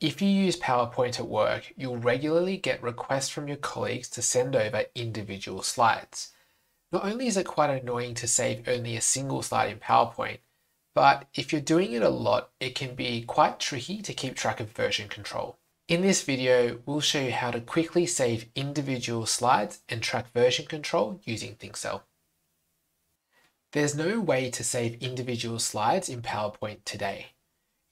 If you use PowerPoint at work, you'll regularly get requests from your colleagues to send over individual slides. Not only is it quite annoying to save only a single slide in PowerPoint, but if you're doing it a lot, it can be quite tricky to keep track of version control. In this video, we'll show you how to quickly save individual slides and track version control using ThinkCell. There's no way to save individual slides in PowerPoint today.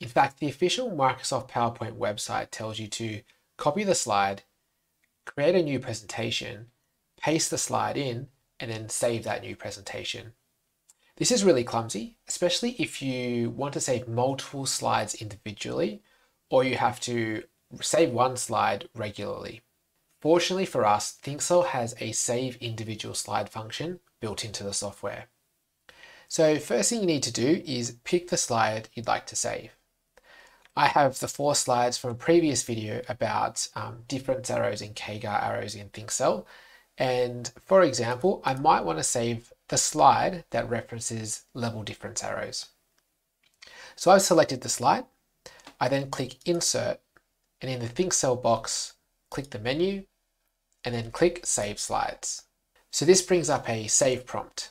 In fact, the official Microsoft PowerPoint website tells you to copy the slide, create a new presentation, paste the slide in, and then save that new presentation. This is really clumsy, especially if you want to save multiple slides individually or you have to save one slide regularly. Fortunately for us, ThinkCell has a save individual slide function built into the software. So first thing you need to do is pick the slide you'd like to save. I have the four slides from a previous video about um, difference arrows and CAGR arrows in ThinkCell. And for example, I might want to save the slide that references level difference arrows. So I've selected the slide. I then click Insert and in the ThinkCell box, click the menu and then click Save Slides. So this brings up a save prompt.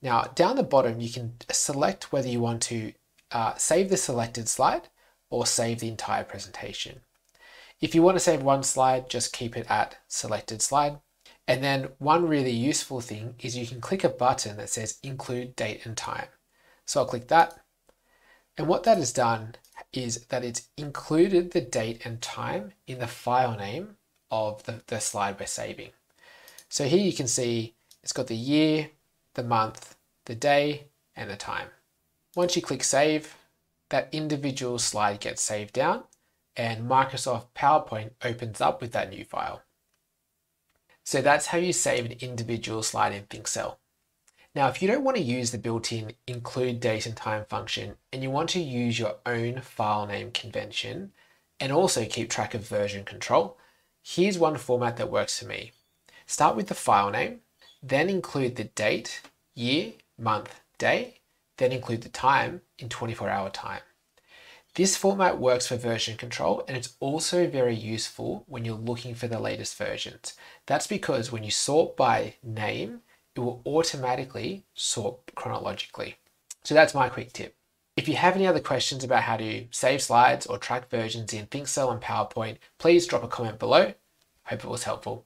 Now down the bottom, you can select whether you want to uh, save the selected slide or save the entire presentation. If you want to save one slide, just keep it at selected slide. And then one really useful thing is you can click a button that says include date and time. So I'll click that. And what that has done is that it's included the date and time in the file name of the, the slide we're saving. So here you can see it's got the year, the month, the day, and the time. Once you click save, that individual slide gets saved down and Microsoft PowerPoint opens up with that new file. So that's how you save an individual slide in ThinkCell. Now, if you don't want to use the built-in include date and time function and you want to use your own file name convention and also keep track of version control, here's one format that works for me. Start with the file name, then include the date, year, month, day, then include the time in 24 hour time. This format works for version control and it's also very useful when you're looking for the latest versions. That's because when you sort by name, it will automatically sort chronologically. So that's my quick tip. If you have any other questions about how to save slides or track versions in ThinkCell and PowerPoint, please drop a comment below. Hope it was helpful.